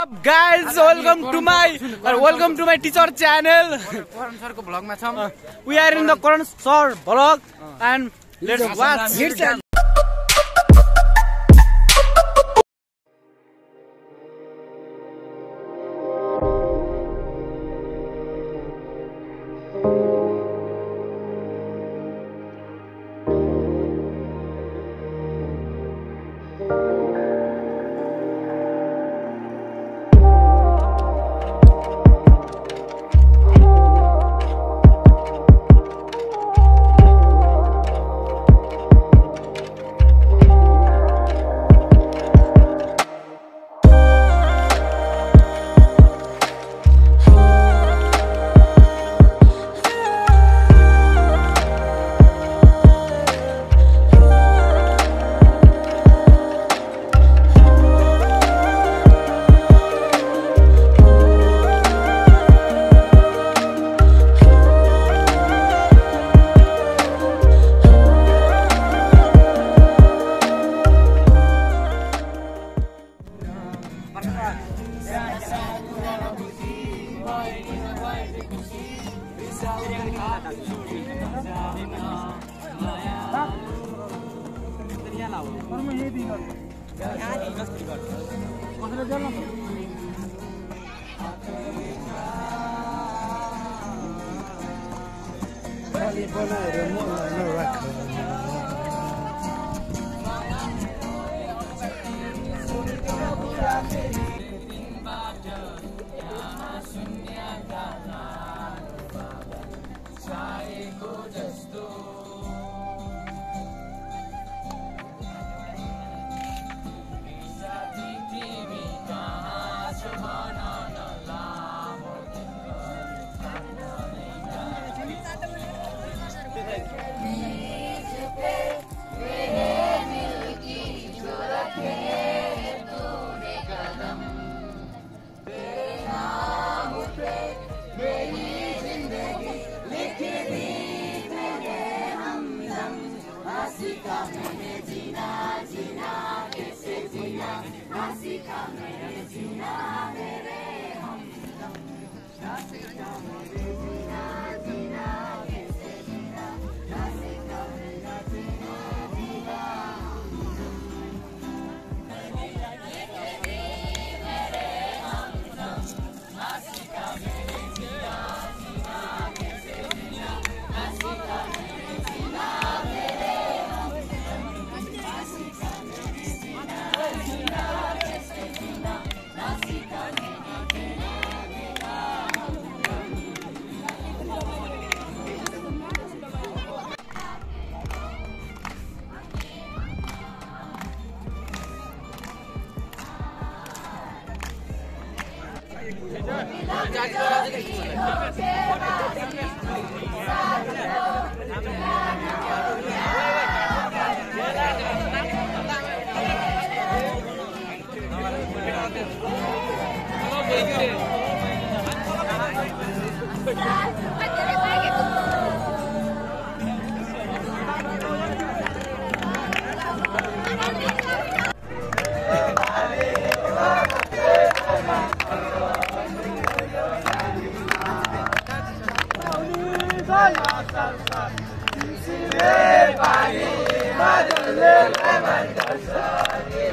welcome to my uh, welcome to my teacher channel Karan सरको भ्लगमा छौँ we are people I don't want record. Amen. Okay. Tanzânia.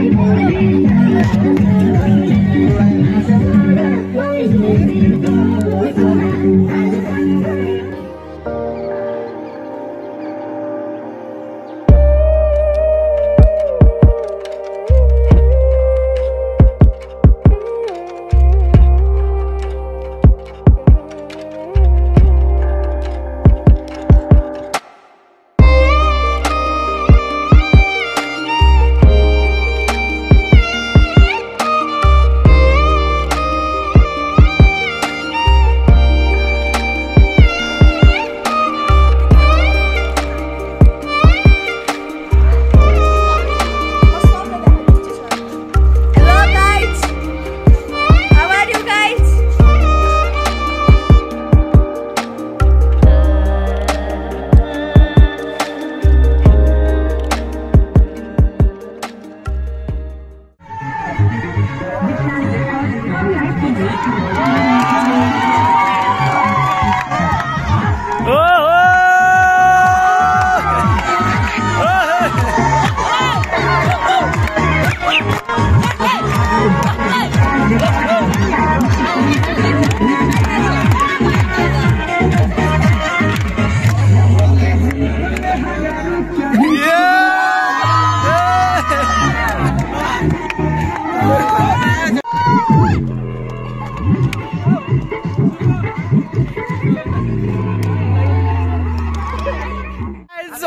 Thank you.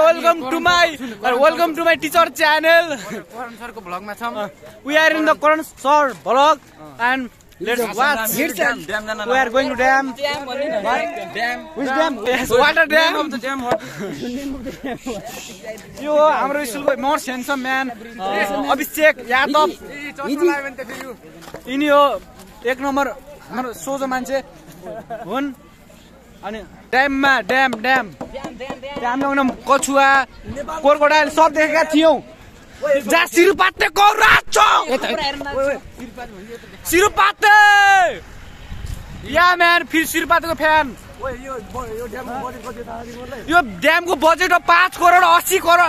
Guys, welcome to my uh, welcome to my teacher channel. Karan सरको भ्लगमा छौँ We are in the Karan sir vlog and let's watch. We are going to dam. Which dam? Yes, water dam. यो हाम्रो स्कुलको अभिषेक यादव यिनी हो एक number हाम्रो सोझो मान्छे हुन् अनि ड्याममा ड्याम ड्याम। ड्याम ल्याउन कछुवा सब देखेका थियौँ। सिरुपाते सिरुपाते! या म्यान फेरि सिरुपातेको फ्यान। यो ड्यामको बजेट हो पाँच करोड अस्सी करोड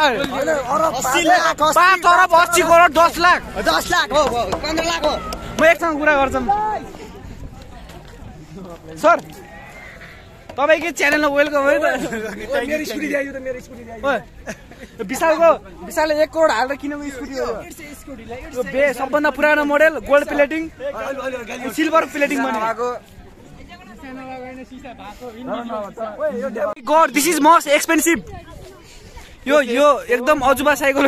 पाँच अरब अस्सी करोड दस लाख। दस लाख। हो पन्ध्र लाख हो। म एकसँग कुरा गर्छौँ सर तपाईँकै च्यानलमा वेलकम है ओए, विशालको विशालले एक करोड हालेर किनेको स्कुटी हो। सबभन्दा पुरानो model gold plating silver plating god this is most expensive यो यो एकदम अजुबा साइकल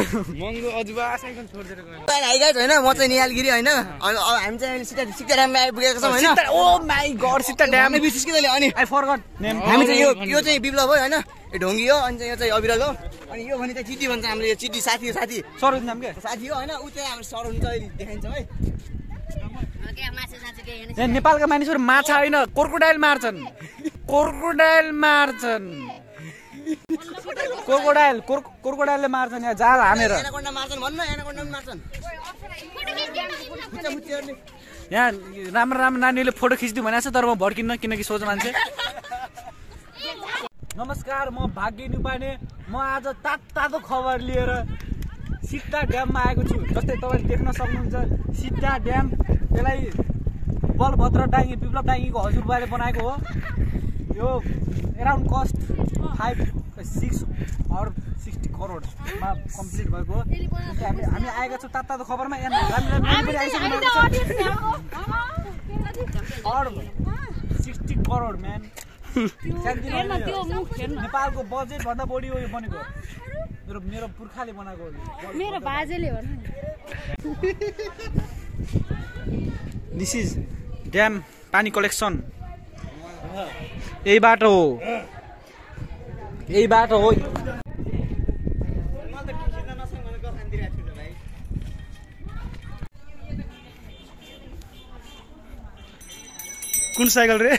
हाई गाइड होइन म चाहिँ निहालगिरी होइन। अनि अब हामी चाहिँ अहिले सिधा सिक्किममा आइपुगेको छौँ होइन। Oh my god shit damn. हामी बिर्सिस् कि तैँले अनि? I forgot. हामी चाहिँ यो यो चाहिँ विप्लव हो होइन। यो ढोङ्गी हो अनि चाहिँ यो चाहिँ अविरल हो। अनि यो भने चाहिँ चिटी भन्छ हाम्रो यो चिटी साथी हो साथी। सर नाम के? साथी हो होइन ऊ चाहिँ हाम्रो सर हुन्छ अहिले देखाइन्छ है नेपालका मानिसहरू माछा होइन कोर्कोडाइल मार्छन्। कोर्कोडाइल मार्छन्। कोर्कोडाइल कोर्क- कोर्कोडाइलले मार्छन् यहाँ जाल हानेर? यहाँ राम्रो राम्रो नानीहरूले फोटो खिचिदिउँ भनेको छ तर म भड्किन्न किनकि सोझ मान्छे। नमस्कार म भाग्य नुपाने। म आज तात तातो खबर लिएर सिद्धा ड्याममा आएको छु। जस्तै तपाईँले देख्न सक्नुहुन्छ सिद्धा ड्याम त्यसलाई बलभद्र डाङ्गी विप्लव डाङ्गीको हजुरबाले बनाएको हो। यो around cost five six or sixty करोडमा complete भएको हो हामी हामी आएका छौँ तातो खबरमा अर सिक्सटी करोड म्यान नेपालको बजेट भन्दा बढी हो यो बनेको मेरो मेरो पुर्खाले बनाएको। मेरो बाजेले हो नि दिस इज ड्याम पानी कलेक्सन यही बाटो हो यही बाटो हो कुन साइकल रे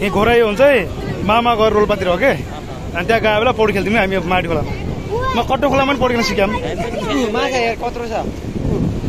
यहीँ घोराइ हुन्छ है मामा गएर रोल्पातिर हो के अनि त्यहाँ गयो बेला पौडी खेल्थ्यौँ हामी माटी खोलामा म कट्टो खोलामा पनि पौडी खेल्न हेर कत्रो छ